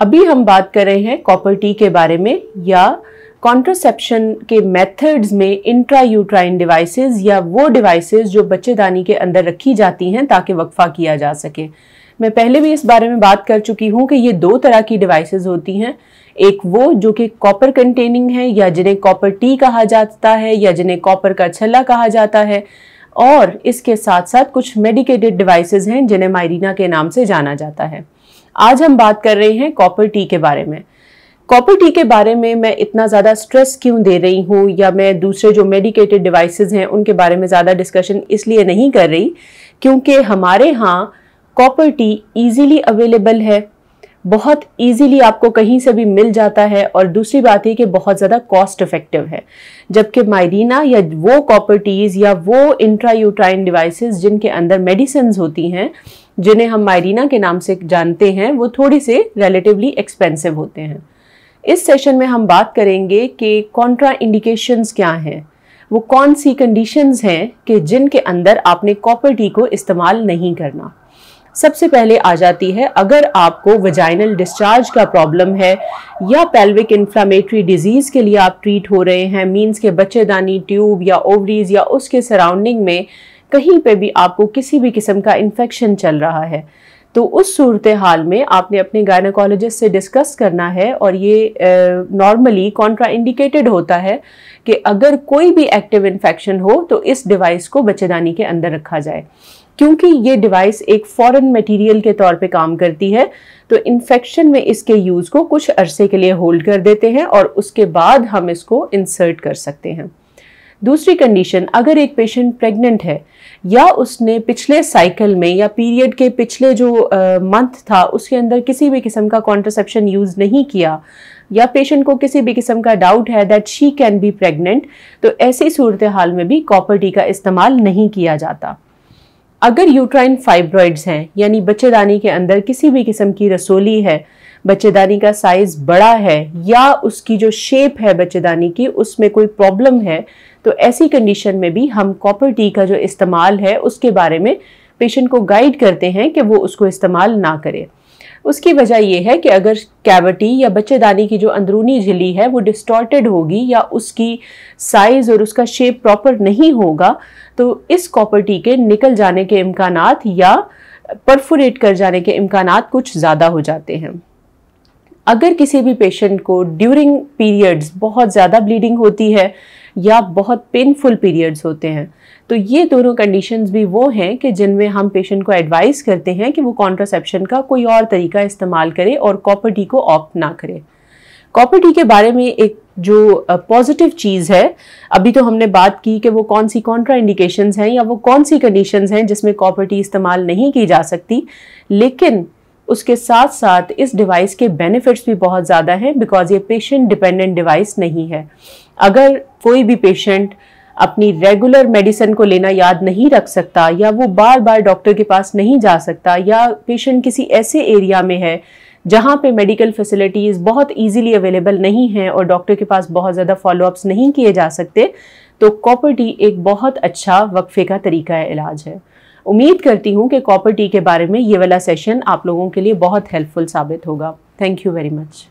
अभी हम बात कर रहे हैं कॉपर टी के बारे में या कॉन्ट्रोसेप्शन के मेथड्स में इंट्रा यूट्राइन डिवाइसेस या वो डिवाइसेस जो बच्चेदानी के अंदर रखी जाती हैं ताकि वक्फा किया जा सके। मैं पहले भी इस बारे में बात कर चुकी हूँ कि ये दो तरह की डिवाइसेस होती हैं। एक वो जो कि कॉपर कंटेनिंग है या जिन्हें कॉपर टी कहा जाता है या जिन्हें कॉपर का छल्ला कहा जाता है। और इसके साथ साथ कुछ मेडिकेटेड डिवाइसेस हैं जिन्हें मायरीना के नाम से जाना जाता है। आज हम बात कर रहे हैं कॉपर टी के बारे में। कॉपर टी के बारे में मैं इतना ज़्यादा स्ट्रेस क्यों दे रही हूँ या मैं दूसरे जो मेडिकेटेड डिवाइसेस हैं, उनके बारे में ज़्यादा डिस्कशन इसलिए नहीं कर रही, क्योंकि हमारे यहाँ कॉपर टी ईजीली अवेलेबल है। बहुत इजीली आपको कहीं से भी मिल जाता है और दूसरी बात ये कि बहुत ज़्यादा कॉस्ट इफ़ेक्टिव है। जबकि मायरीना या वो कॉपर्टीज़ या वो इंट्रायूट्राइन डिवाइसेस जिनके अंदर मेडिसिन होती हैं, जिन्हें हम मायरीना के नाम से जानते हैं, वो थोड़ी से रिलेटिवली एक्सपेंसिव होते हैं। इस सेशन में हम बात करेंगे कि कॉन्ट्रा इंडिकेशंस क्या हैं। वो कौन सी कंडीशंस हैं कि जिनके अंदर आपने कॉपर टी को इस्तेमाल नहीं करना। सबसे पहले आ जाती है, अगर आपको वजाइनल डिस्चार्ज का प्रॉब्लम है या पेल्विक इन्फ्लामेटरी डिज़ीज़ के लिए आप ट्रीट हो रहे हैं मीन्स के बच्चेदानी ट्यूब या ओवरीज या उसके सराउंडिंग में कहीं पे भी आपको किसी भी किस्म का इन्फेक्शन चल रहा है। तो उस सूरत हाल में आपने अपने गायनाकोलॉजिस्ट से डिस्कस करना है और ये नॉर्मली कॉन्ट्रा इंडिकेटेड होता है कि अगर कोई भी एक्टिव इन्फेक्शन हो तो इस डिवाइस को बच्चेदानी के अंदर रखा जाए। क्योंकि ये डिवाइस एक फॉरेन मटेरियल के तौर पे काम करती है तो इन्फेक्शन में इसके यूज़ को कुछ अरसे के लिए होल्ड कर देते हैं और उसके बाद हम इसको इंसर्ट कर सकते हैं। दूसरी कंडीशन अगर एक पेशेंट प्रेग्नेंट है, या उसने पिछले साइकिल में या पीरियड के पिछले जो मंथ था, उसके अंदर किसी भी किस्म का कॉन्ट्रसेप्शन यूज़ नहीं किया, या पेशेंट को किसी भी किस्म का डाउट है that she can be pregnant तो ऐसी सूरत हाल में भी कॉपर टी का इस्तेमाल नहीं किया जाता। अगर यूट्राइन फाइब्रॉइड्स हैं, यानी बच्चेदानी के अंदर किसी भी किस्म की रसोली है बच्चेदानी का साइज़ बड़ा है या उसकी जो शेप है बच्चेदानी की, उसमें कोई प्रॉब्लम है तो ऐसी कंडीशन में भी हम कॉपर टी का जो इस्तेमाल है, उसके बारे में पेशेंट को गाइड करते हैं कि वो उसको इस्तेमाल ना करे। उसकी वजह यह है कि अगर कैविटी या बच्चेदानी की जो अंदरूनी झिली है, वो डिस्टॉर्टेड होगी या उसकी साइज़ और उसका शेप प्रॉपर नहीं होगा तो इस कॉपर टी के निकल जाने के इम्कान या परफोरेट कर जाने के इम्कान कुछ ज़्यादा हो जाते हैं। अगर किसी भी पेशेंट को ड्यूरिंग पीरियड्स बहुत ज़्यादा ब्लीडिंग होती है या बहुत पेनफुल पीरियड्स होते हैं तो ये दोनों कंडीशंस भी वो हैं कि जिनमें हम पेशेंट को एडवाइस करते हैं कि वो कॉन्ट्रासेप्शन का कोई और तरीका इस्तेमाल करे और कॉपर को ऑप्ट ना करे। कॉपर के बारे में एक जो पॉजिटिव चीज़ है, अभी तो हमने बात की कि वो कौन सी कॉन्ट्रा इंडिकेशन हैं या वो कौन सी कंडीशंस हैं जिसमें कॉपर टी इस्तेमाल नहीं की जा सकती, लेकिन उसके साथ साथ इस डिवाइस के बेनिफिट्स भी बहुत ज़्यादा हैं बिकॉज़ ये पेशेंट डिपेंडेंट डिवाइस नहीं है। अगर कोई भी पेशेंट अपनी रेगुलर मेडिसिन को लेना याद नहीं रख सकता, या वो बार बार डॉक्टर के पास नहीं जा सकता, या पेशेंट किसी ऐसे एरिया में है, जहाँ पे मेडिकल फैसिलिटीज़ बहुत इजीली अवेलेबल नहीं हैं और डॉक्टर के पास बहुत ज़्यादा फॉलोअप्स नहीं किए जा सकते तो कॉपर एक बहुत अच्छा वक्फे का तरीका है, इलाज है। उम्मीद करती हूँ कि कॉपर टी के बारे में ये वाला सेशन आप लोगों के लिए बहुत हेल्पफुल साबित होगा। Thank you very much